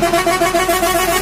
¡Gracias!